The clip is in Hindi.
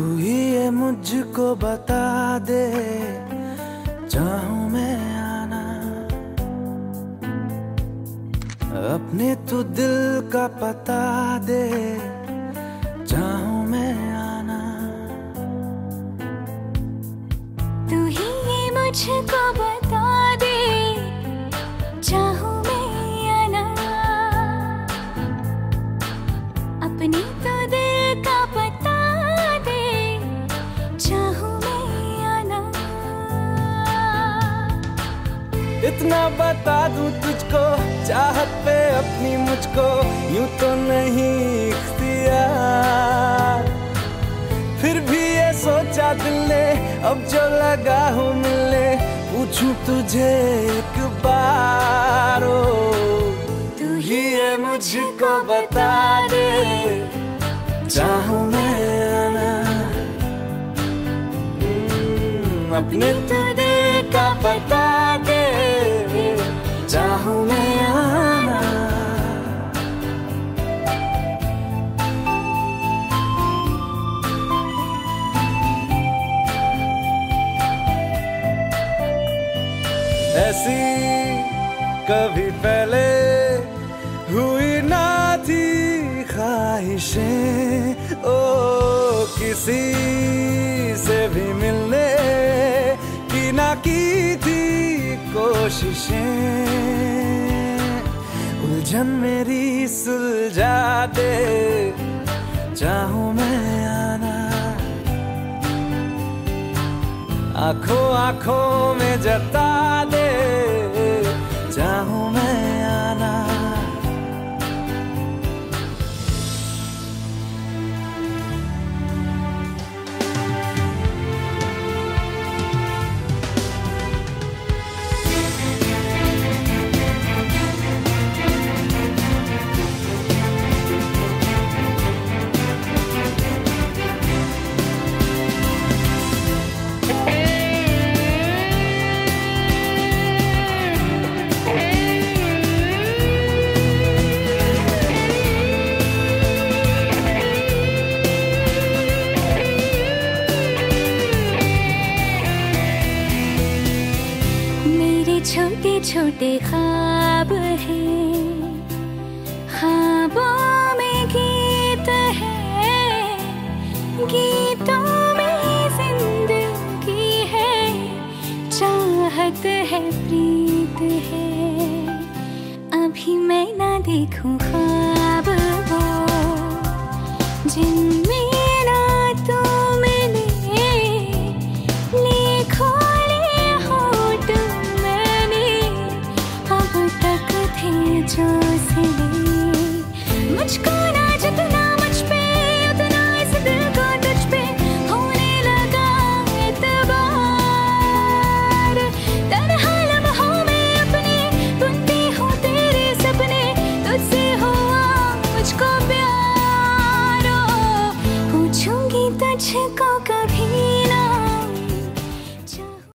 तू ही ये मुझको बता दे, चाहू मैं आना। अपने तो दिल का पता दे, चाहू मैं आना। तू ही ये मुझको बता इतना बता दूँ तुझको? चाहत पे अपनी मुझको। यूँ तो नहीं फिर भी ये सोचा दिल ने अब जो लगा हूँ मिलने पूछूँ तुझे एक बार ओ। तू ही ये मुझको बता दे चाहूँ मैं आना। हम्म, अपने तो दिल का पता ऐसी कभी पहले हुई ना थी ख्वाहिशें। ओ, किसी से भी मिलने की ना की थी कोशिशें। उलझन मेरी सुलझा दे चाहूँ मैं आना। आँखों आँखों में जता दे छोटे छोटे ख्वाब हैं। ख्वाबों में गीत है। गीतों में ज़िंदगी है। चाहत है, प्रीत है। अभी मैं ना देखूँ ख्वाब वो जिनमें मुझको प्यार ओ, पूछूँगी तुझको कभी